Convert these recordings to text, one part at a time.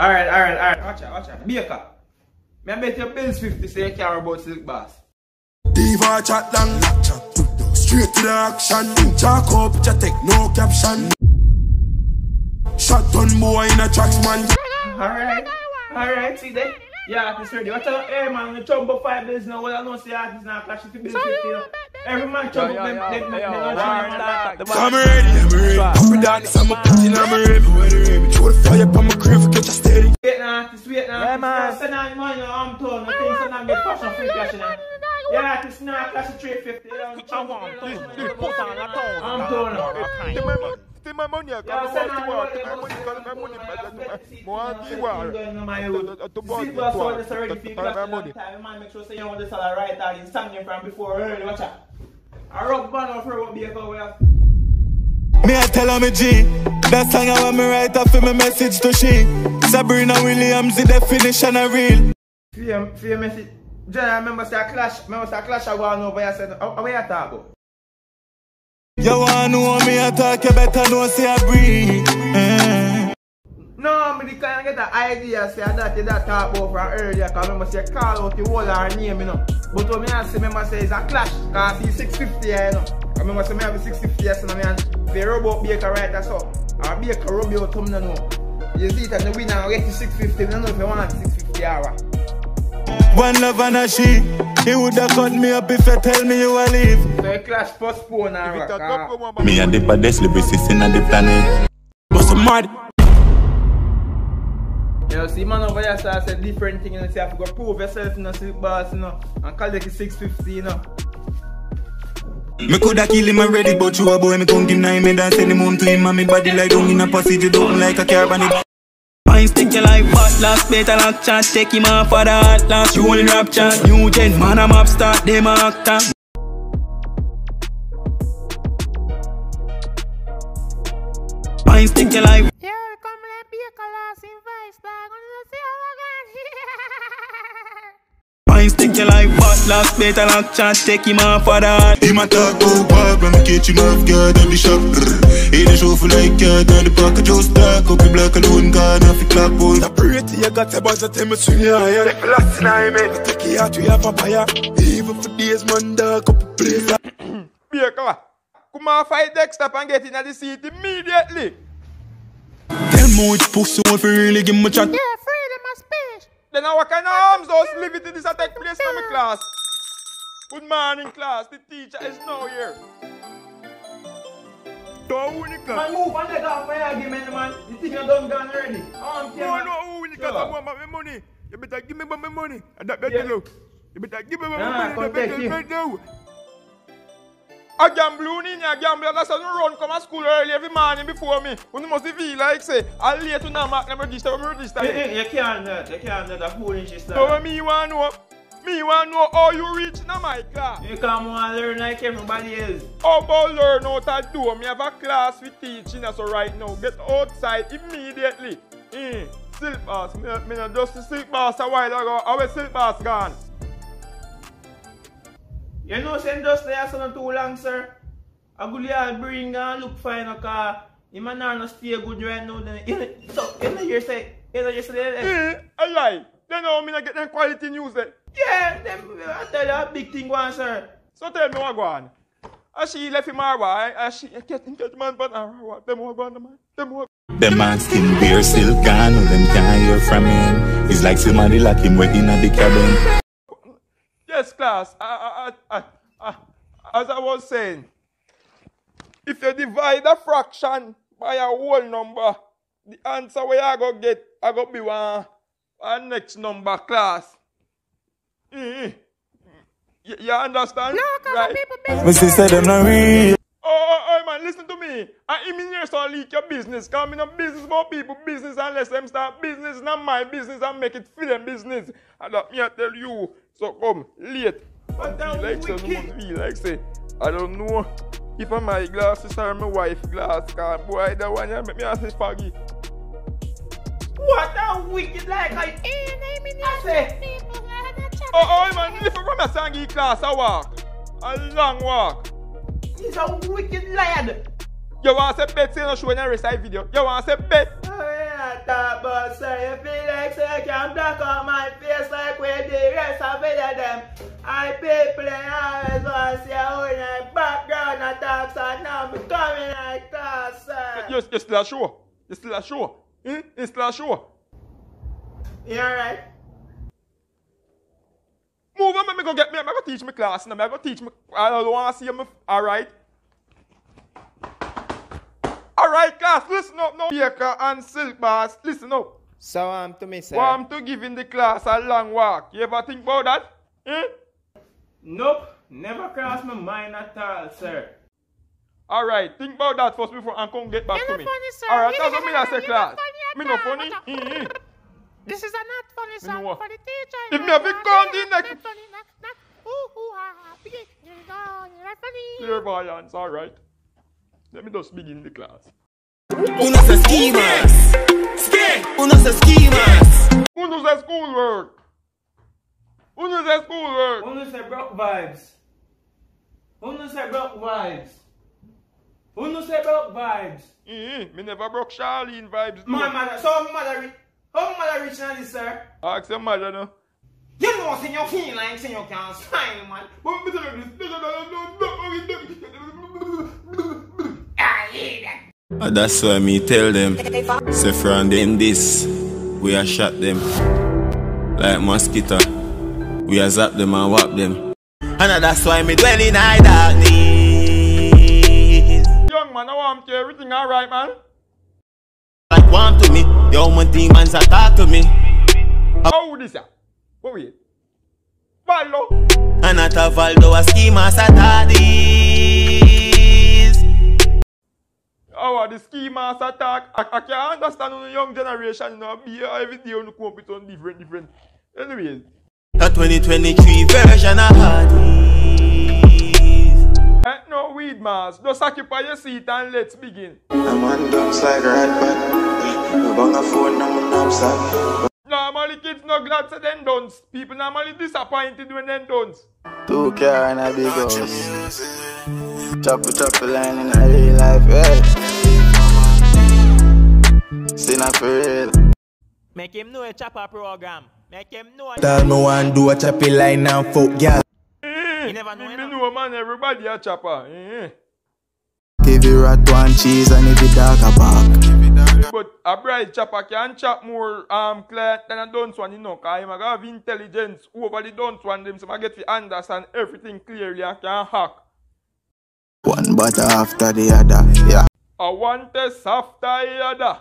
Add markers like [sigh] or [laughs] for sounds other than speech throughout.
Alright, alright, alright. Watch out, watch out. Bayka. Me I bet your bills 50 say you care about Silk Boss. Diva chat long, chat. Straight to the action. Jack up, chat take no caption. Shot gun boy in a tracks man. Alright, alright, see that? Yeah, artist ready. Watch out, hey man, the trouble five bills now. Well, I don't see artists now clash with the bills 50. You know. Every man trouble, them, I'm ready, I'm ready. Pop it down, I'm a putting, I'm ready. Throw the fire upon my crib, catch a steady. Wait now, artist, wait now. Yeah, man. Send out money now, I'm told. I think send out get fashion free cash now. Yeah, artist, now clash of 350. You know, trouble. I'm told now. Tem mais money, Yeah, cara. send Eu out gosto money, de money, Tem mais money, money, Moa money, igual. money, Tu bota See, boss, all this already igual. feel Tu clash vai a long money. time. Man, make sure say you want this all right, all in stand from before early. Watch out. I rock band off her what be go. Me I tell her me G That song I want me write off for me message to she Sabrina Williams the definition of real Fear, fear message. John, I remember say a clash. Remember say a clash I go on over here. Said, oh, how, how you talk about? You wanna know me I talk you better know say I breathe eh. No, me the kind get an idea say that you that talk about from earlier. Cause remember say call out the whole her name, you know. But me I say, remember say it's a clash. Cause see 650 here, you know. I remember say me have a 650 here, so me and the robot Bayka right that's all. Or Bayka rub your thumb, no know. You see it and the winner get the 650. We don't know if you want 650 hour. One love and a she He woulda cut me up if you tell me you a leave So you clash postpone and rock. ah. Me and the baddest lyricist in the planet. But some mad You know, see man over there start say different thing, you know, say you have to go prove yourself in the silk boss, you know, and collect the 650, you know. Me coulda kill him already But you a boy me come give nine Me dance send him home to him And me body like down in a passage You don't like a caravan it Fine stick your life but last better lock chat Take him off for the hot last You only rap chat New gen man I'm up start them actor Fine stick your life. Yeah, come and be a class in vice bag. Gonna see how Fine [laughs] stick your life but last better lock chat Take him off for the hot Him a talk about war When me catch him off guard And the shop. He the show for like yard And the back of just dark. Up the black alone Gone off the clock bone The pretty you got about to tell me swing your higher. The last time man I take you out to your papaya Even for days man dog Up a place Bayka. Come on, fight Dexter and get in the seat immediately. Tell me which pussy want for really give me chat Yeah, freedom of speech. Then I what kind of arms those leave it to this attack place in my class. Good morning, class. The teacher is now here. Don't win it, Man, move and let off my argument, man. The thing you done gone already. Oh, I'm No, no, who win it? Sure. I want my money. You better give me my money. And that better Yeah. look. You better give me my Nah, money. come That better take look now. A gamble in a gamble, that's how you run come to school early every morning before me. When you must feel like say, I'll late to now mark them register, me register. You, you, you can't do. You can't do that. Fooling shit. So me want know, me want know how you reach in my class. You come and learn like everybody else. How about learn how to do? Me have a class with teaching, so right now, get outside immediately. Eh, silk boss, me, me just the silk boss a while ago. How is silk boss gone? You know, send just there so not too long, sir. I go there bring and look fine, ah, okay? Him and her no stay good right now. Then, you know, so, you know, you say, you know, you say, Eh, a lie. Then how me not get them quality news eh. then? yeah, them, I tell you a big thing one, sir. So tell me what go on. As she left him Marwa, as she get in touch man, but Marwa, them what go on, man. Them what The man skin beer still gone, no them can't hear from him. It's like somebody lock him waiting at the cabin. Yes, class. I, I, I, I, I, as I was saying, if you divide a fraction by a whole number, the answer where I go get, I go be one, one next number class. Mm. You, you understand? No, cause right? people business. My sister them not real Oh, oh, oh, man, listen to me. I am in here so leak your business. Come in a business about people business unless them start business, not my business, and make it for them business. And that me I tell you. So come, late. But And that feel like say, wicked. no must feel like say, I don't know if I'm my glasses or my wife glass. Cause boy, that one you make me ask foggy. What a wicked like I I'm I say, people. I had a chat. Oh, oh, man, lift from a sangy class, I walk. A long walk. he's a wicked lad. You want to say bet say no show in a recite video. You want to say bet. Talk about, sir. You feel can block out my face like where the rest of them. I people and always want to see how in the background and now I'm coming like class, sir. You, you still a show? You still a show? Hmm? You still a show? You alright? Move on, let me go get me. I'm gonna teach me class. I'm gonna teach me. I don't want to see me. All right. All right, class. Listen up now. Bayka and Silk Boss. Listen up. So um to me, sir. Well, I'm to giving the class a long walk. You ever think about that? Eh? Nope, never crossed my mind at all, sir. All right, think about that first before I come get back You're to not me. funny, sir. All right, You're that's what me not- I say, you're class. not funny at Me no all. funny. What the- Mm-hmm. This is a not funny song know what? for the teacher. If It's me have not it gone funny, the not next- funny, not, not, ooh, ooh, ah, ah, begin. You're not- you're not funny. Clairvoyance, all right. Let me just begin the class. Uno se schemas. Uno se schemas. Who knows the schoolwork? Who knows the schoolwork? Who knows say broke vibes? Who knows say broke vibes? Who knows say broke vibes? Mm-hmm. Me never broke Charlene vibes. My no. mother, so my mother rich. How my mother rich now this, sir? Ask your mother now. You know say you feel like say you can't sign, man. But me tell you this. I hate that. And that's why me tell them, say from them this, we a shot them. Like mosquito, we a zap them and whap them. And that's why me dwell in high darkness. Young man, I want to everything all right, man. Like warm to me, yo when demons attack to me. How this ya? What we? Follow. And at a Valdo a schema satadis. How are the ski attack? I, I can't understand on the young generation, you know, be every day on the come up on different, different. Anyways, A 2023 version of Hardys. ain't no weed mask. Just occupy your seat and let's begin. I'm on like rat bat. No bang a phone, no man knapsack. Normally kids not glad to them dons. People normally disappointed when them dons. Two car and a big house. Chop a chop a line in a real life, hey. Sin a for real. Make him know a chopper program. Make him know. Tell me one do a choppy line and fuck girl. You never know, Me, you know. know man, everybody a chopper. Eh. Give you rat one cheese and if you dog a bark. But a bright chopper can chop more um client than a dunce one, you know, cause him a have intelligence over the dunce one, them so I get to understand everything clearly and can hack. One butter after the other, yeah. A one test after the other.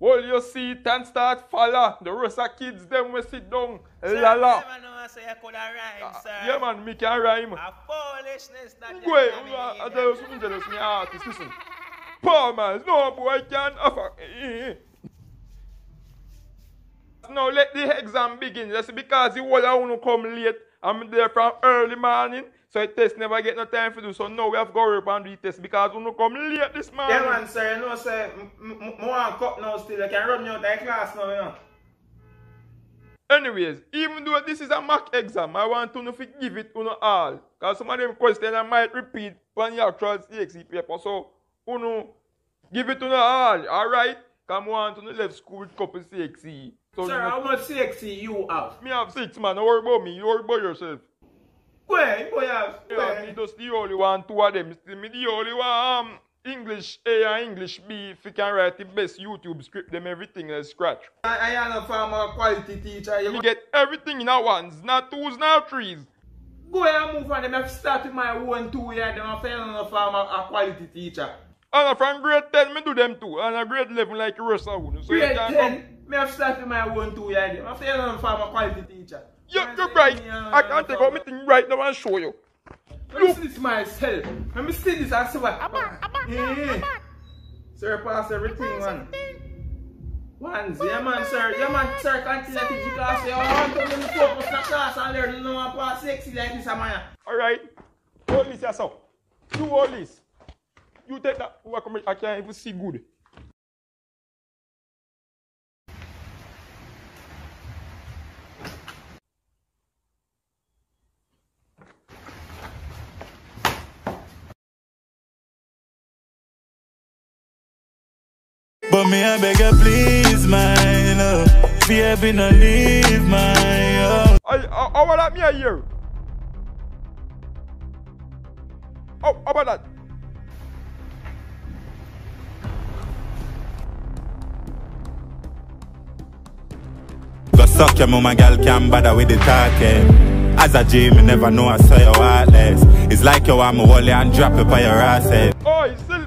Hold your seat and start follow. The rest of kids them will sit down. La la. Say you could rhyme, ah, sir. Yeah man, me can rhyme. A foolishness that Go ahead, I I tell you something, tell me artist, listen. Poor man, no boy can offer. Now let the exam begin. Just because the whole of you come late, I'm there from early morning, so the test never get no time for do. So now we have to go up and do the test because you come late this morning. Yeah, man, sir, you know, sir, I want cup now still. I can run you out of class now, you know. Anyways, even though this is a mock exam, I want to know if you give it to no all. Because some of them questions I might repeat on the actual CXC paper. So, you know, give it to no all, alright? I want to know left school with couple CXC. So, Sir, you know, how much CXC you have? me have six man, don't worry about me, you worry about yourself. Where, boy, have? Yeah, me just the only one, two of them. Still me the only one, English eh, A and English B, if you can write the best YouTube script, them everything is scratch. I, I am a farmer quality teacher. You get everything in a ones, not twos, not threes. go ahead and move on. Them have started my own two years. Them have failed on a farmer a quality teacher. And from grade 10, me do them too. And a grade 11 like the rest of you. So Grade can 10, me have started my own two years. Them have failed on a farmer quality teacher. You, you're right. I can't take out my thing right now and show you. Let me see this myself. Let me see this and see what. Abba, abba, Yeah. Sir, pass everything, man. Ones, yeah, man, sir. Yeah, man, sir, continue to teach class. Yeah, I want to be focus on class and learn. No one pass CXC like this, man. Alright. Hold this yourself. You hold this. You take that. I come- I can't even see good. But me, I beg you, please, my love. Baby, no leave my. I, I, how about that me a year? How, about that? Go suck your mama, girl, can't bother with the talking. As a G, me never know I saw you heartless. It's like you want me wally and drop it by your ass head. Oh, it's still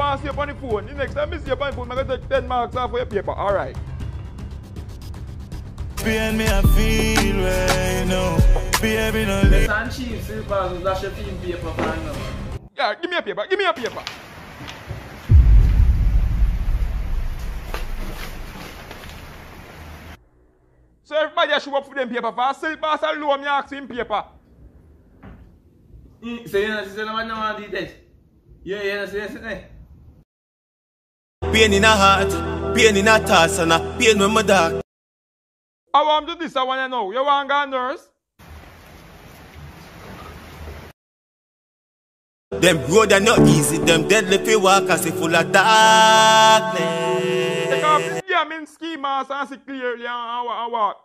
pass. Pass you on the phone. The next time I see you on the phone, I'm going to take 10 marks off of your paper. Alright. Pain me I feel right now. Baby, no leave. And Chiefs, still pass with dash your team paper for now. Yeah, give me a paper. Give me a paper. So everybody should up for them paper. For still pass and low, me ask him paper. Mm, So you know, say no man no want do this. Yeah, yeah, see this eh. Pain in a heart, pain in a thoughts, and a pain when my dark. I want to do this, I want to know. You want to go nurse? Them road are not easy, them deadly fi walk as if full of darkness. Take off the gaming ski mask and see clearly and, walk.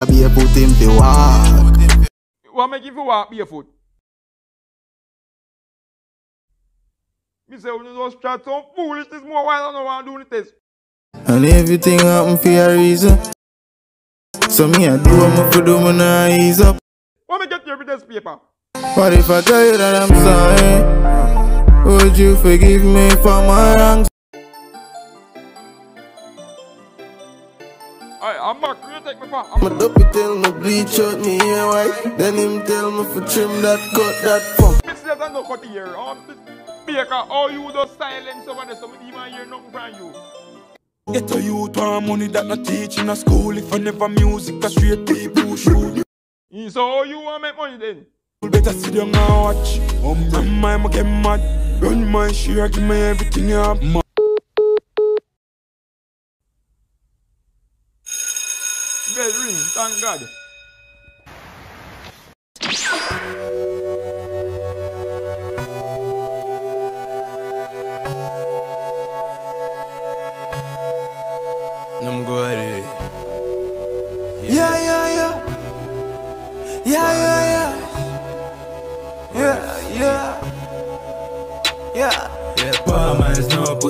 I be a put him to walk. What make you walk barefoot? Me say, when you just chat some foolishness more while I don't want to do the. And everything happen for a reason. So me I do what me do, me nah ease up. What me get your test paper? What if I tell you that I'm sorry? Would you forgive me for my wrongs? I'm back. You take me for. My dopey tell me bleach out me hair white Then him tell me for trim that cut that fuck Miss Less and no cut. Um, this Bayka, how you just silence over there so me even hear nothing from you. Get a youth want money that not teach in a school. If I never music, a straight people shoot. Mm, So how you want make money then? You better sit down and watch. Um, run my ma get mad. Run my share, give me everything you have. Ma- Bell ring, thank God.